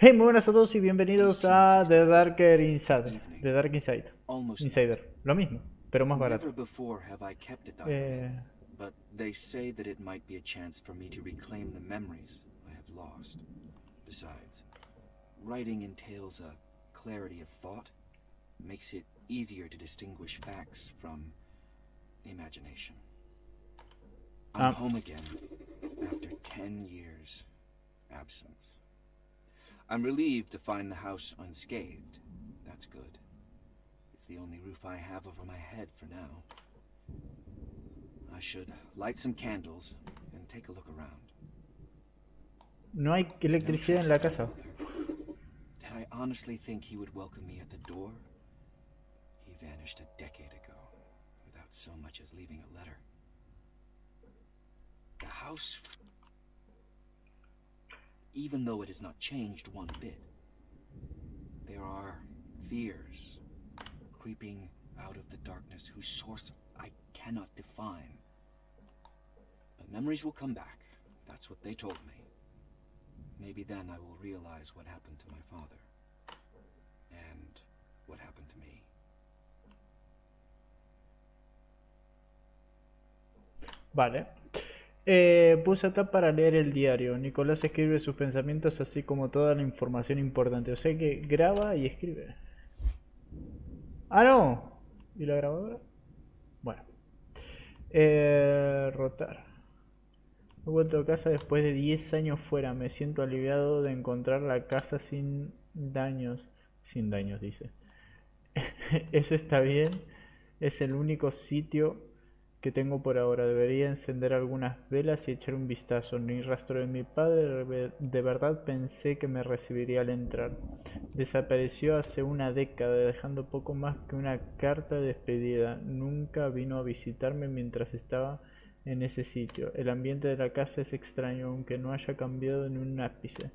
Hey, muy buenas a todos y bienvenidos a The Darker Inside. The Dark Inside. Insider. Lo mismo, pero más barato. Never before have I kept a diary, Eh, but they say that it might be a chance for me to reclaim the memories I have lost. Besides, writing entails a clarity of thought, makes it easier to distinguish facts from imagination. I'm Um. home again after 10 years absence. I'm relieved to find the house unscathed. That's good. It's the only roof I have over my head for now. I should light some candles and take a look around. no hay electricidad en la casa. Did I honestly think he would welcome me at the door? He vanished a decade ago without so much as leaving a letter. The house, even though it has not changed one bit, there are fears creeping out of the darkness whose source I cannot define. But memories will come back. That's what they told me. Maybe then I will realize what happened to my father. And what happened to me. Vale. Eh, puse acá para leer el diario. Nicolás escribe sus pensamientos así como toda la información importante. O sea que graba y escribe. Ah, no. ¿Y la grabadora? Bueno. Eh, rotar. He vuelto a casa después de 10 años fuera. Me siento aliviado de encontrar la casa sin daños. Sin daños, dice. Eso está bien. Es el único sitio que tengo por ahora. Debería encender algunas velas y echar un vistazo. Ni rastro de mi padre. De verdad pensé que me recibiría al entrar. Desapareció hace una década, dejando poco más que una carta de despedida. Nunca vino a visitarme mientras estaba en ese sitio. El ambiente de la casa es extraño, aunque no haya cambiado ni un ápice.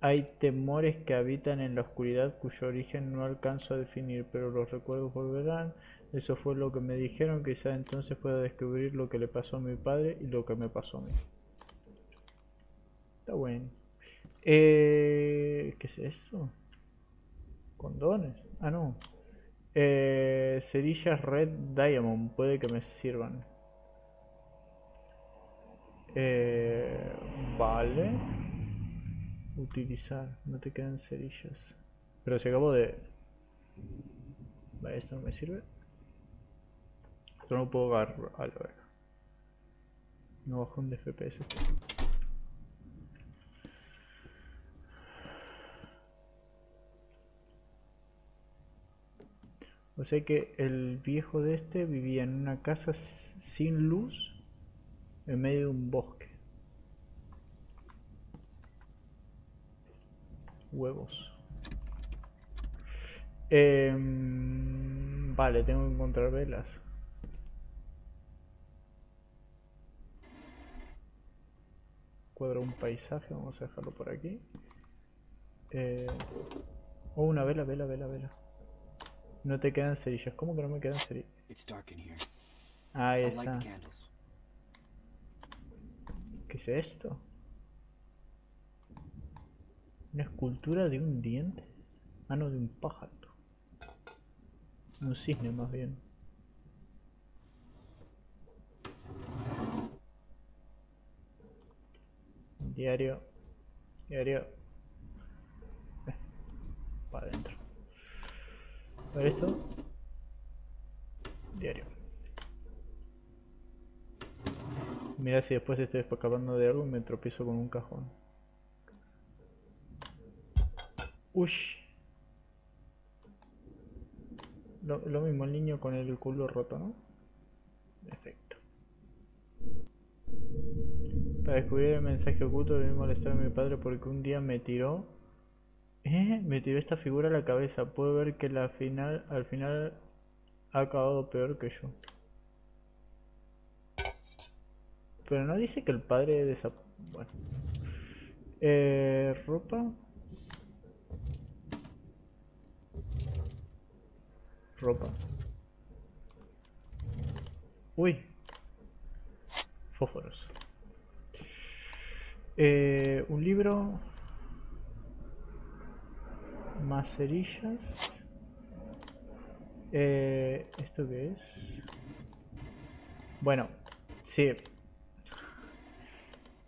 Hay temores que habitan en la oscuridad cuyo origen no alcanzo a definir, pero los recuerdos volverán. Eso fue lo que me dijeron, quizá entonces pueda descubrir lo que le pasó a mi padre y lo que me pasó a mí. Está bueno. Eh, ¿qué es esto? Condones. Ah, no. Eh, cerillas Red Diamond, puede que me sirvan. Eh, vale. Utilizar, no te quedan cerillas. Pero se acabó de... Vale, esto no me sirve. No puedo agarrar. A la. No bajón de FPS. O sea que el viejo de este vivía en una casa sin luz en medio de un bosque. Huevos. Em, vale, tengo que encontrar velas. Cuadro un paisaje, vamos a dejarlo por aquí. Eh, oh, una vela, vela, vela, vela. No te quedan cerillas. ¿Cómo que no me quedan cerillas? Ahí está. ¿Qué es esto? ¿Una escultura de un diente? Ah, no, de un pájaro. Un cisne más bien. Diario. Diario. Eh, para adentro. A ver esto. Diario. Mira si después estoy escapando de algo y me tropiezo con un cajón. Uy. Lo, lo mismo, el niño con el culo roto, ¿no? Para descubrir el mensaje oculto debí molestar a mi padre porque un día me tiró... ¿Eh? Me tiró esta figura a la cabeza. Puedo ver que la final, al final ha acabado peor que yo. Pero no dice que el padre desa... Bueno. Eh, ropa. Ropa. Uy. Fósforos. Eh, un libro. más cerillas. Eh, ¿Esto qué es? Bueno, sí.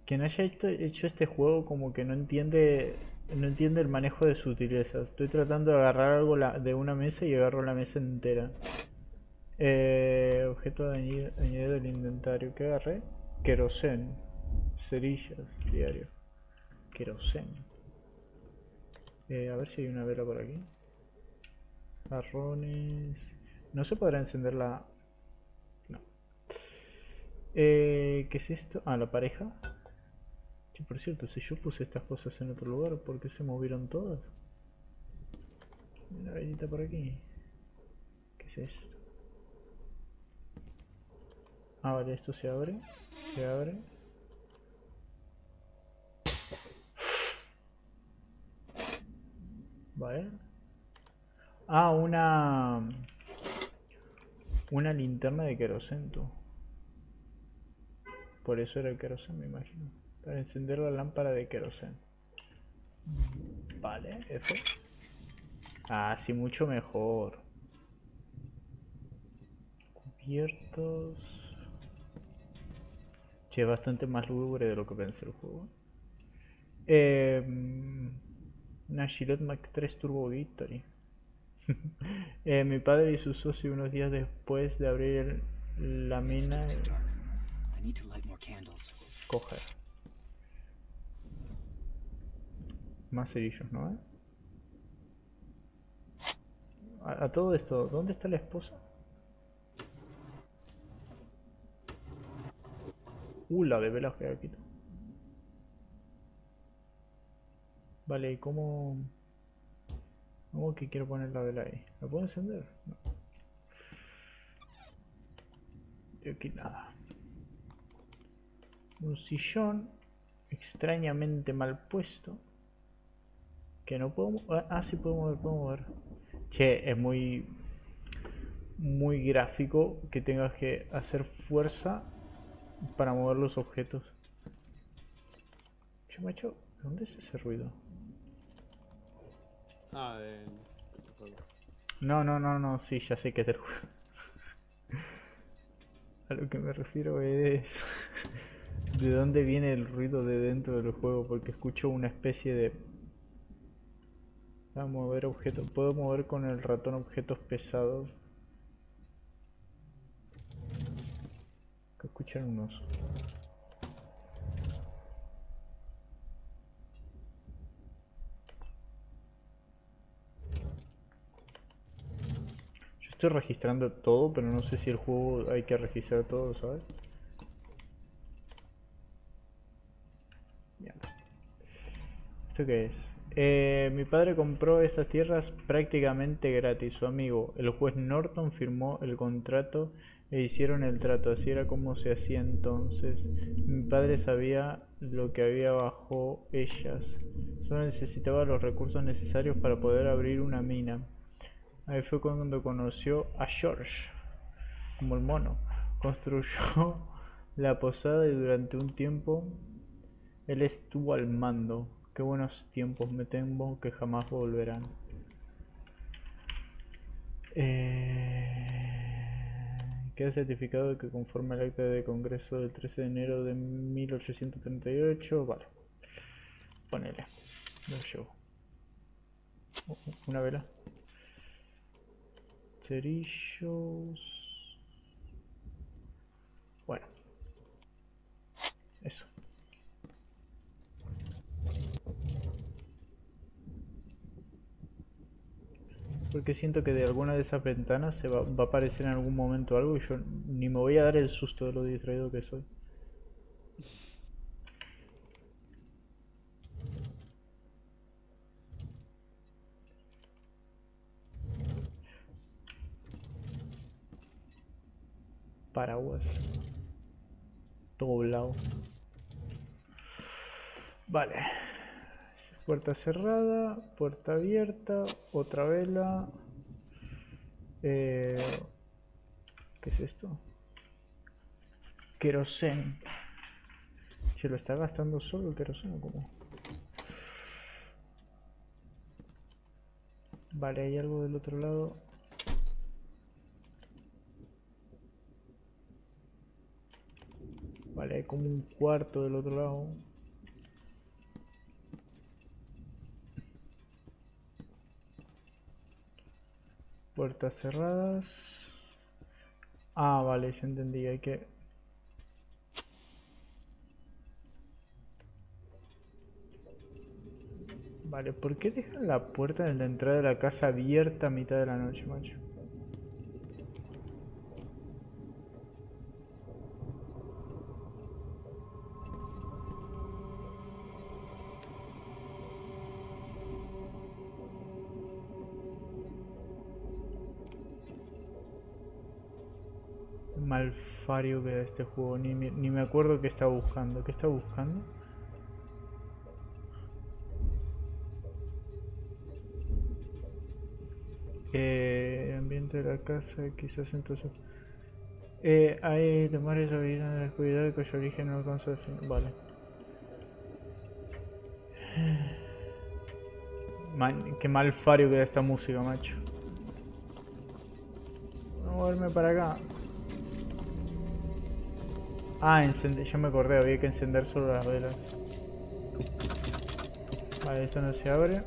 Quien haya hecho, este juego como que no entiende no entiende el manejo de sutilezas. Estoy tratando de agarrar algo de una mesa y agarro la mesa entera. Eh, objeto de añadido del inventario. ¿Qué agarré? Querosen. Cerillas, diario. Querosen. Eh, a ver si hay una vela por aquí. Jarrones. No se podrá encender la. No. Eh, ¿Qué es esto? Ah, la pareja. Sí, por cierto, si yo puse estas cosas en otro lugar, ¿por qué se movieron todas? Una velita por aquí. ¿Qué es esto? Ah, vale, esto se abre. Se abre. Vale. Ah, una... Una linterna de queroseno. Por eso era el queroseno, me imagino. Para encender la lámpara de queroseno. Vale, F. Ah, sí, mucho mejor. Cubiertos. Che, bastante más lúgubre de lo que pensé el juego. Eh, una Gillette Mac 3 Turbo Victory. Eh, mi padre y su socio unos días después de abrir el- la mina candles. coger. Más cerillos, ¿no? eh? A, a todo esto, ¿dónde está la esposa? Uh, la de velas que aquí. Vale, ¿y cómo...? ¿Cómo que quiero poner la vela ahí? ¿La puedo encender? No. Y aquí nada. Un sillón extrañamente mal puesto. Que no puedo... Ah, ah, sí puedo mover, puedo mover. Che, es muy... Muy gráfico que tengas que hacer fuerza para mover los objetos. Che, macho, ¿dónde es ese ruido? Ah, de juego. No, no, no, no, sí, ya sé que es del juego. A lo que me refiero es de dónde viene el ruido de dentro del juego, porque escucho una especie de... A mover objetos. Puedo mover con el ratón objetos pesados. Que escuchan un estoy registrando todo, pero no sé si el juego hay que registrar todo, ¿sabes? ¿Esto qué es? Eh, mi padre compró estas tierras prácticamente gratis. Su amigo, el juez Norton, firmó el contrato e hicieron el trato. Así era como se hacía entonces. Mi padre sabía lo que había bajo ellas. Solo necesitaba los recursos necesarios para poder abrir una mina. Ahí fue cuando conoció a George, como el mono. Construyó la posada y durante un tiempo él estuvo al mando. Qué buenos tiempos, me temo que jamás volverán. Eh, queda certificado que conforme al acta de Congreso del 13 de enero de 1838, vale. Ponele. Lo llevo. Una vela. Cerillos. Bueno. Eso. Porque siento que de alguna de esas ventanas se va, va a aparecer en algún momento algo y yo ni me voy a dar el susto de lo distraído que soy. Puerta cerrada, puerta abierta, otra vela. Eh, ¿Qué es esto? Querosen. ¿Se lo está gastando solo el queroseno? ¿Cómo? Vale, hay algo del otro lado. Vale, hay como un cuarto del otro lado. Puertas cerradas. Ah, vale, ya entendí, hay que... Vale, ¿por qué dejan la puerta de la entrada de la casa abierta a mitad de la noche, macho? Malfario que este juego, ni, me- ni me acuerdo qué está buscando. ¿Qué está buscando? Eh, ambiente de la casa, quizás entonces... Eh, hay temores habilidad de la oscuridad cuyo origen no alcanza a definir. Vale. Man, qué mal fario queda esta música, macho. Voy a moverme para acá. Ah, encender, ya me acordé, había que encender solo las velas. Vale, esto no se abre.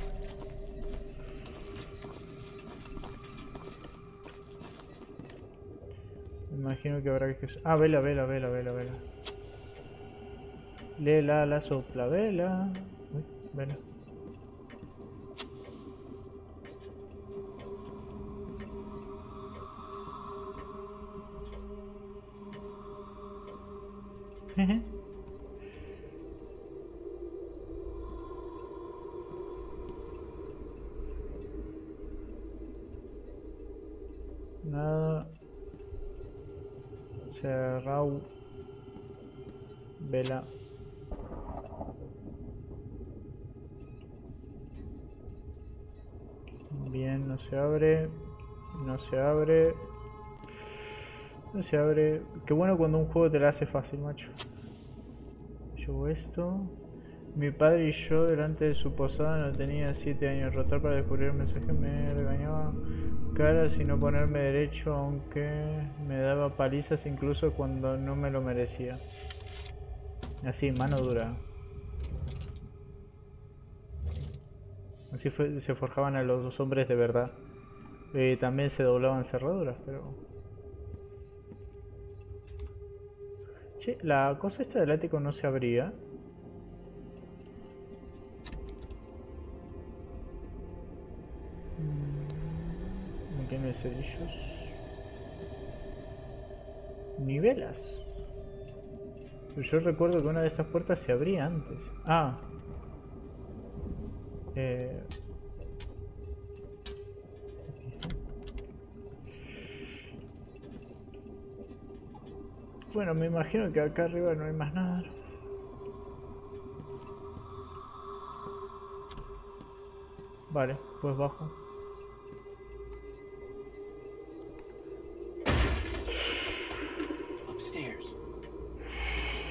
Imagino que habrá que... Ah, vela, vela, vela, vela, vela. Lela, la sopla, vela. Uy, vela. Nada. Cerrau. Vela. Bien, no se abre. No se abre. No se abre. Qué bueno cuando un juego te la hace fácil, macho. Esto. Mi padre y yo delante de su posada no tenía 7 años. Rotar para descubrir el mensaje me regañaba cara sin no ponerme derecho, aunque me daba palizas incluso cuando no me lo merecía. Así, mano dura. Así fue- se forjaban a los dos hombres de verdad. Eh, también se doblaban cerraduras, pero... la cosa esta del ático no se abría. Mm, No tiene cerillos. Ni velas. Pero yo recuerdo que una de estas puertas se abría antes. Ah. Eh... Bueno, me imagino que acá arriba no hay más nada. Vale, pues bajo. Upstairs.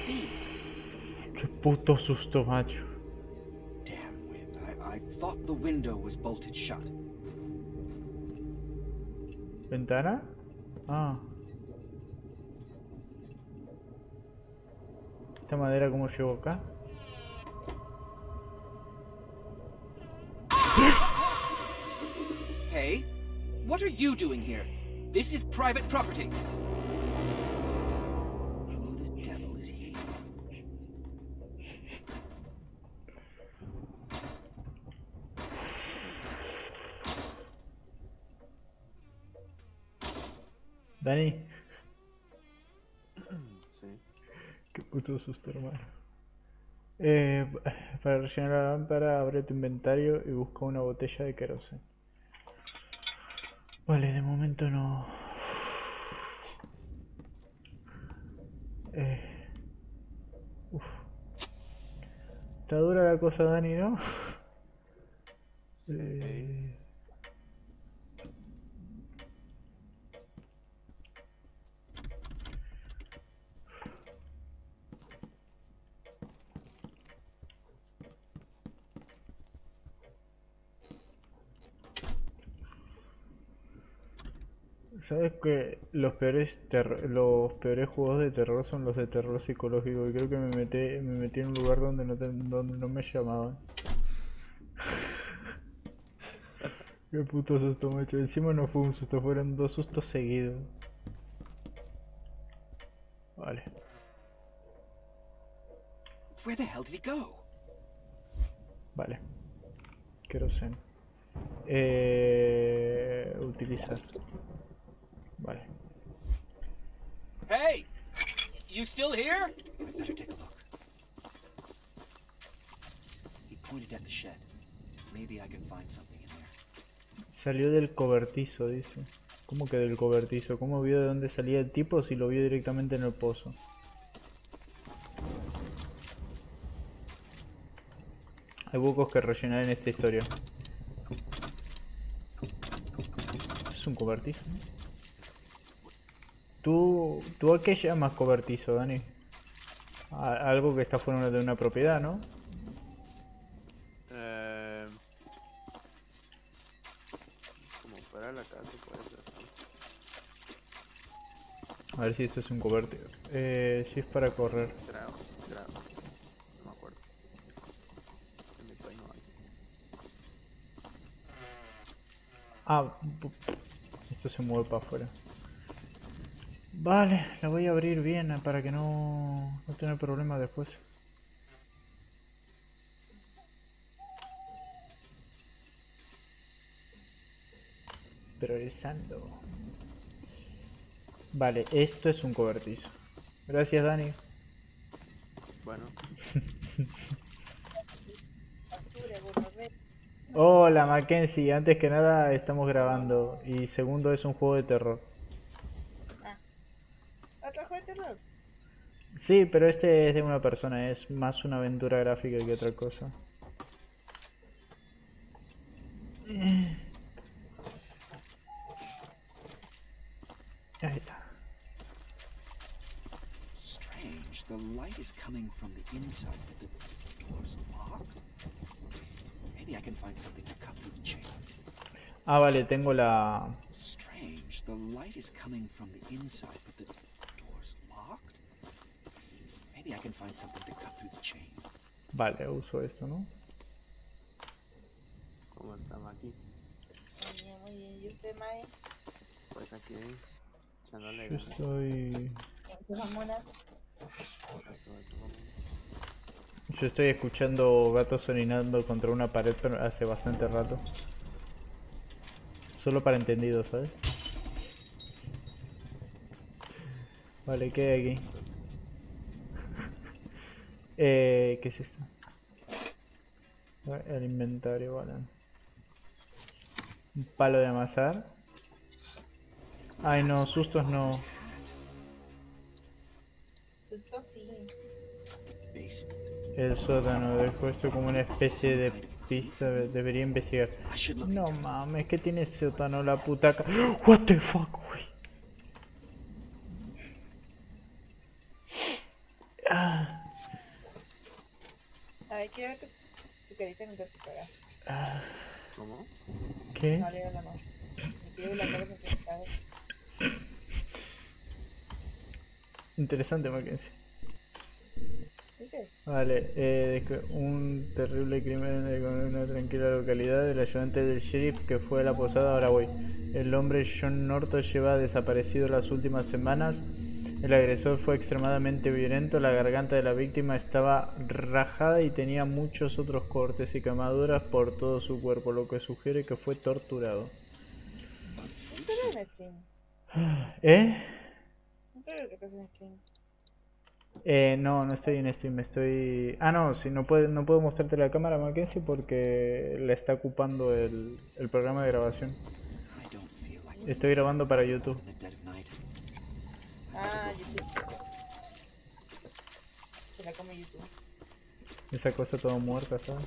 Qué puto susto, macho. Damn. I, I thought the window was bolted shut. ¿Ventana? Ah. ¿Esta madera cómo llegó acá? Hey, what are you doing here? This is private property. Who the devil is he? Dani, Sí. qué puto susto, hermano. Eh, para rellenar la lámpara, abre tu inventario y busca una botella de queroseno. Vale, de momento no. Eh. Uf. Está dura la cosa, Dani, ¿no? Sí. Eh, ¿Sabes que los peores terro- los peores juegos de terror son los de terror psicológico? Y creo que me metí, me metí en un lugar donde no, te- donde no me llamaban. Qué puto susto, macho. Encima no fue un susto, fueron dos sustos seguidos. Vale. Where the hell did he go? Vale. Queroseno. Eh, utilizar. Vale. Hey! You still here? I'd better take a look. He pointed at the shed. Maybe I can find something in there. Salió del cobertizo, dice. ¿Cómo que del cobertizo? ¿Cómo vio de dónde salía el tipo si lo vio directamente en el pozo? Hay huecos que rellenar en esta historia. Es un cobertizo. ¿Tú, ¿Tú a qué llamas cobertizo, Dani? A- algo que está fuera de una propiedad, ¿no? Eh, como fuera de la casa puede ser. A ver si esto es un cobertizo. Eh, si es para correr. Creo, creo. No me acuerdo. En mi país no hay. Ah, esto se mueve para afuera. Vale, la voy a abrir bien eh, para que no, no tener problemas después. Progresando. Vale, esto es un cobertizo. Gracias, Dani. Bueno. Hola, Mackenzie. Antes que nada, estamos grabando. Y segundo, es un juego de terror. ¿Otro juego de terror? Sí, pero este es de una persona, es más una aventura gráfica que otra cosa. Ahí está. Strange. The light is coming from the inside, but the door's locked? Maybe I can find something to cut through the chain. Ah, vale, tengo la... Strange. The light is coming from the inside, but the door's locked? Maybe I can find something to cut through the chain. Vale, uso esto, ¿no? ¿cómo estamos aquí? Muy bien, muy bien. ¿Y usted, Mae? Pues aquí, echándole Yo ganas. estoy... Yo estoy escuchando gatos orinando contra una pared pero hace bastante rato. Solo para entendidos, ¿sabes? Vale, ¿qué hay aquí? Eh, ¿qué es esto? El inventario, vale. Un palo de amasar. Ay no, sustos no. Sí. El sótano, después esto como una especie de pista, de- debería investigar. No mames, ¿qué tiene sótano la puta What the fuck, güey. Ah, A ver, quiero ver tu, tu carita mientras te cagas. ah, ¿Cómo? ¿Qué? No le mano. Me quiero ver la cara mientras te cagas. Interesante, Mackenzie. ¿Viste? Vale, eh, un terrible crimen en una tranquila localidad. El ayudante del sheriff que fue a la posada, ahora voy. El hombre John Norton lleva desaparecido las últimas semanas. El agresor fue extremadamente violento. La garganta de la víctima estaba rajada y tenía muchos otros cortes y quemaduras por todo su cuerpo, lo que sugiere que fue torturado. ¿Eh? No te veo que estás en stream. Eh, no, no estoy en Steam, estoy... Ah, no, si no, puede, no puedo mostrarte la cámara, Mackenzie, porque la está ocupando el, el programa de grabación. Estoy grabando para YouTube. in the dead of night. Ah, YouTube. Se la come YouTube. Esa cosa toda muerta, ¿sabes?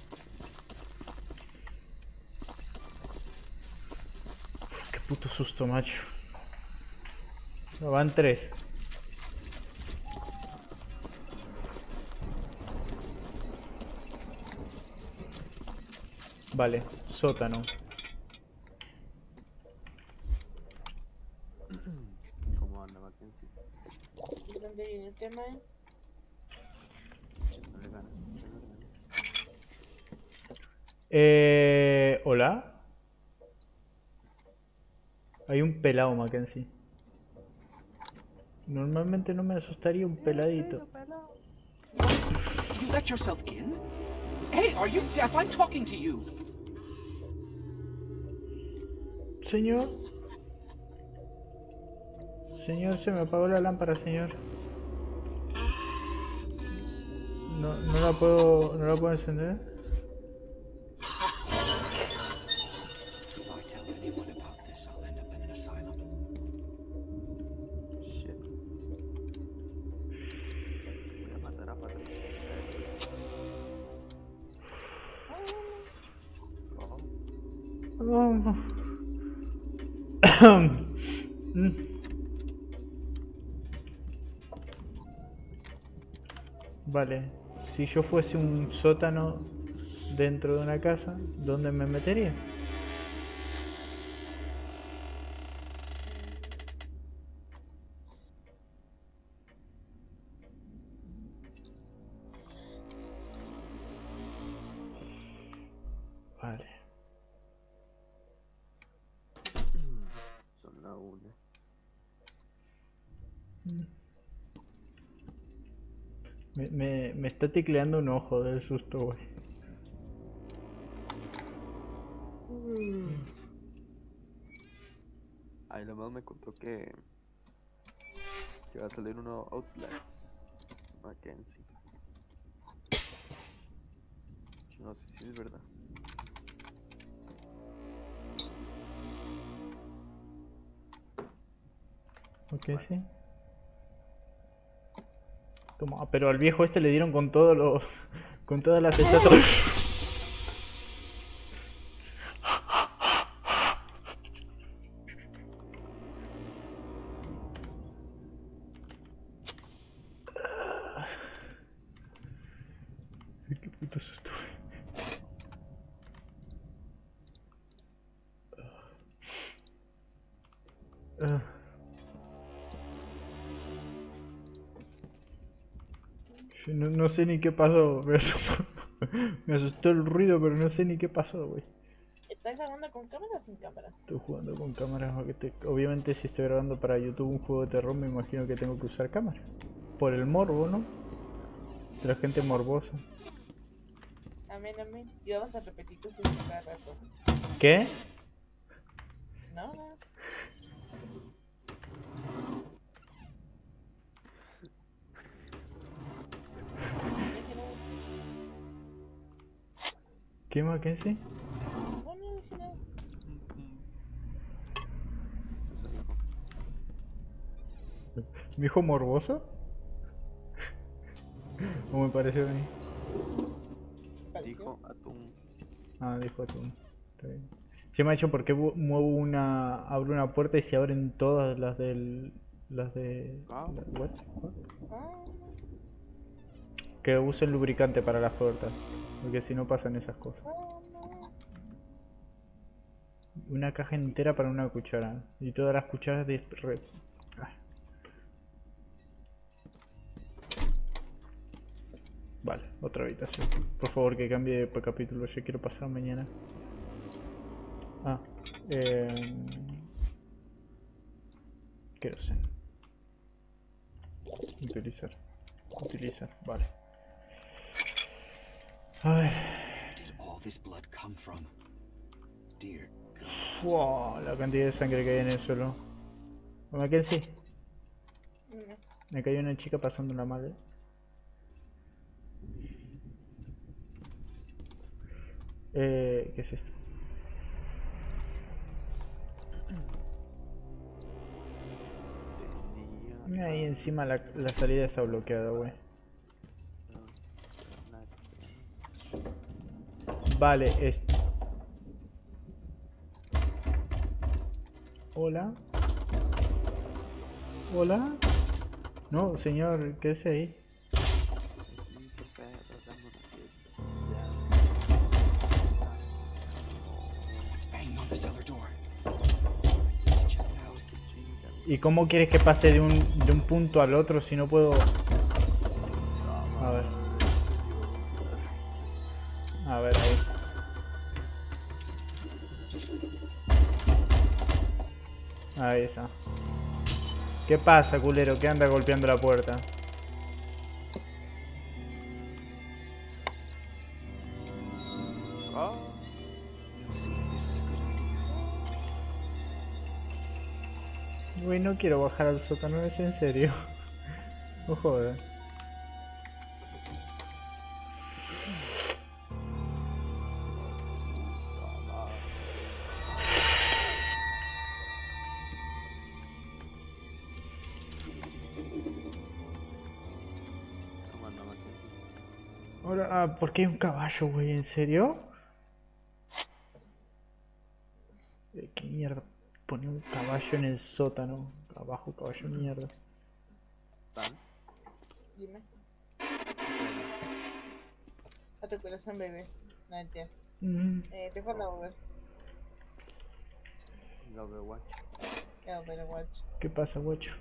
Uf, qué puto susto, macho. No, van tres. Vale, sótano. ¿Cómo anda Mackenzie? ¿Y dónde viene el tema? eh? Eh, Hola. Hay un pelado, Mackenzie. Normalmente no me asustaría un peladito. You let yourself in? Hey, are you deaf? I'm talking to you. Señor. Señor, se me apagó la lámpara, señor. No, no la puedo, no la puedo encender. Si yo fuese un sótano dentro de una casa, ¿dónde me metería? Está ticleando un ojo del susto, güey. Ahí la más me contó que, que va a salir uno Outlast Mackenzie. No sé si es verdad. Ok, sí. Toma, pero al viejo este le dieron con todos los. con todas las estatuas. Ay, Qué puto susto, güey. Ah. Yo No, no sé ni qué pasó. Me asustó, me asustó el ruido, pero no sé ni qué pasó, güey. ¿Estás grabando con cámara o sin cámara? Estoy jugando con te- Obviamente, si estoy grabando para YouTube un juego de terror, me imagino que tengo que usar cámara. Por el morbo, ¿no? De la gente morbosa. Amén, amén. Y vamos a repetir tu signo cada rato. ¿Qué? ¿Qué Mackenzie? No, no. ¿Me dijo morboso? ¿O me pareció a mí? Dijo atún. Ah, dijo. Está bien. Se me ha hecho porque muevo una. abro una puerta y se abren todas las del. las de. Ah. la- what? What? Ah, Que usen lubricante para las puertas. Porque si no pasan esas cosas. Una caja entera para una cuchara. Y todas las cucharas de. re- Ah. Vale, otra habitación. Por favor, que cambie de capítulo. Yo quiero pasar mañana. Ah, eh. Queroseno. Utilizar. Utilizar, vale. Wow, la cantidad de sangre que hay en el suelo. Mackenzie, me cayó una chica pasando una madre. Eh, ¿qué es esto? Ahí encima la, la salida está bloqueada, güey. Vale, es... Hola. Hola. No, señor, ¿qué es ahí? ¿Y cómo quieres que pase de un, de un punto al otro si no puedo...? Ahí está. ¿Qué pasa, culero? ¿Qué anda golpeando la puerta? Güey, no quiero bajar al sótano, es en serio. No jodas. ¿Por qué hay un caballo, güey? ¿En serio? Eh, ¿Qué mierda? Pone un caballo en el sótano. Abajo, caballo mierda. Tan. Dime. No te cuidas en bebé. No entiendo. Mm, Eh, te fue a la Uber. La Overwatch. Ya, pero watch. ¿Qué pasa, guacho?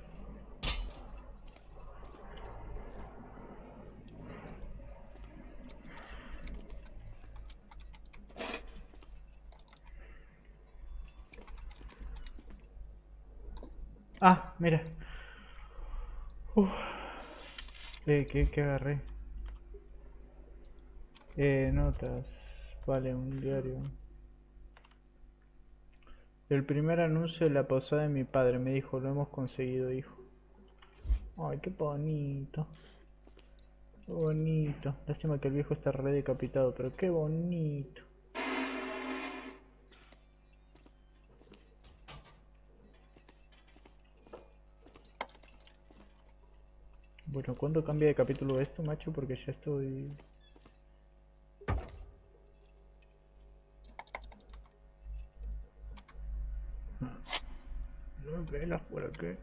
Ah, mira. Uf. Eh, ¿qué, qué agarré? Eh, notas. Vale, un diario. El primer anuncio de la posada de mi padre me dijo, lo hemos conseguido, hijo. Ay, qué bonito. Qué bonito. Lástima que el viejo está re decapitado, pero qué bonito. Bueno, ¿cuándo cambia de capítulo esto, macho? Porque ya estoy... No me por aquí.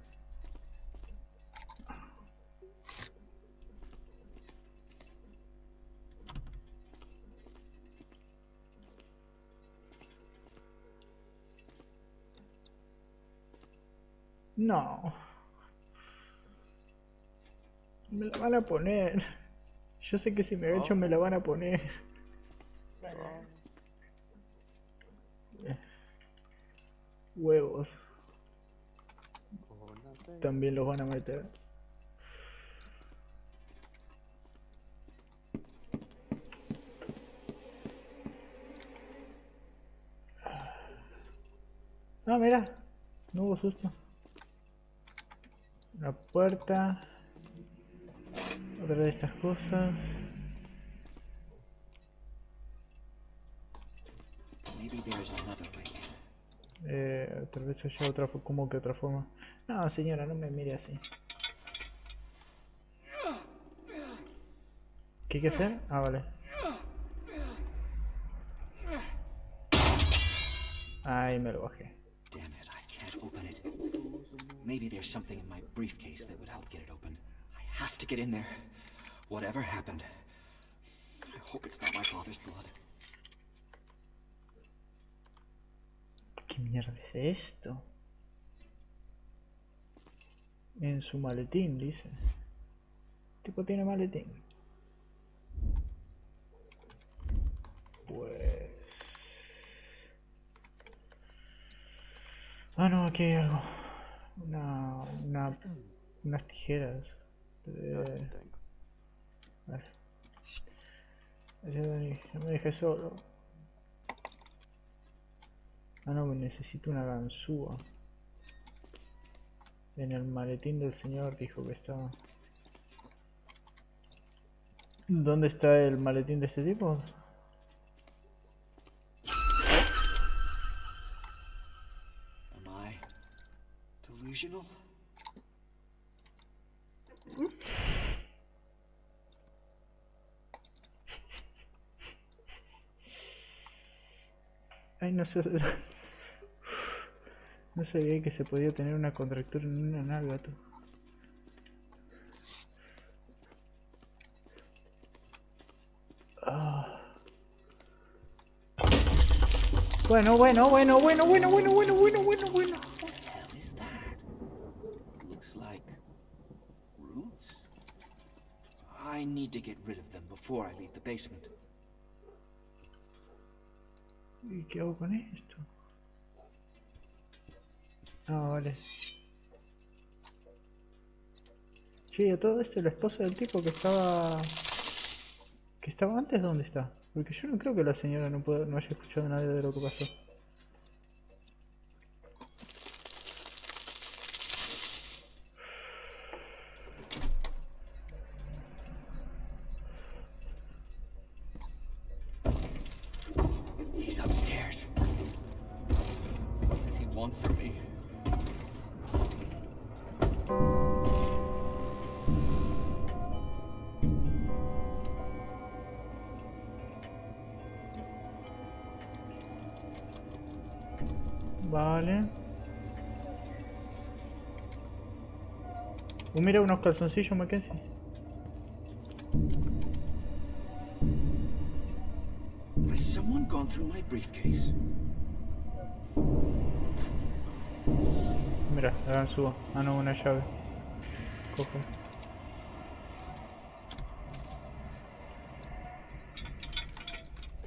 No. Me la van a poner. Yo sé que si me echo me la van a poner. Huevos. También los van a meter. Ah, mira. No hubo susto. La puerta. Otra de estas cosas. Eh, tal vez haya otra, como que otra forma. No, señora, no me mire así. ¿Qué hay que hacer? Ah, vale. Ay, me lo bajé. Damn it, I can't open it. Maybe there's something in my briefcase that would help get it open. Have to get in there. Whatever happened. I hope it's not my father's blood. ¿Qué mierda es esto? En su maletín, dice. ¿El tipo tiene maletín? Pues... Ah, no, aquí hay algo. Una... una unas tijeras. Yo Eh, vale. No me dejes solo. Ah, no, necesito una ganzúa. En el maletín del señor dijo que estaba. ¿Dónde está el maletín de este tipo? Am I delusional? Ay, no sé. No sabía que se podía tener una contractura en una nalga, tú. Bueno, bueno, bueno, bueno, bueno, bueno, bueno, bueno, bueno, bueno. Looks like roots. I need to get rid of them before I leave the basement. ¿Y qué hago con esto? Ah, vale. Che, a todo esto, la esposa del tipo que estaba... Que estaba antes, ¿dónde está? Porque yo no creo que la señora no, pueda, no haya escuchado nada de lo que pasó. Unos calzoncillos, Mackenzie. Has someone gone through my briefcase? Mira, la subo. Ah, no, una llave. Cojo.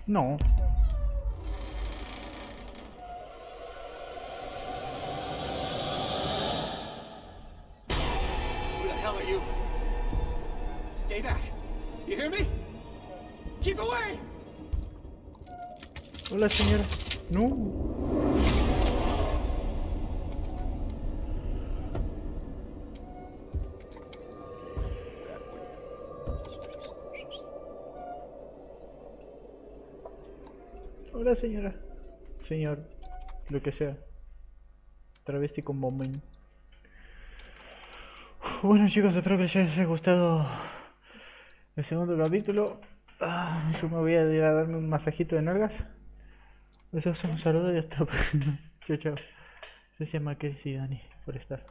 No. Hola, señora. No. Hola, señora. Señor. Lo que sea. Travesti con bomben. Bueno, chicos, espero que les haya gustado el segundo capítulo. Ah, yo me voy a ir a darme un masajito de nalgas. Les un saludo y hasta la próxima. Chao, chao. Gracias, Mackenzie y Dani, por estar.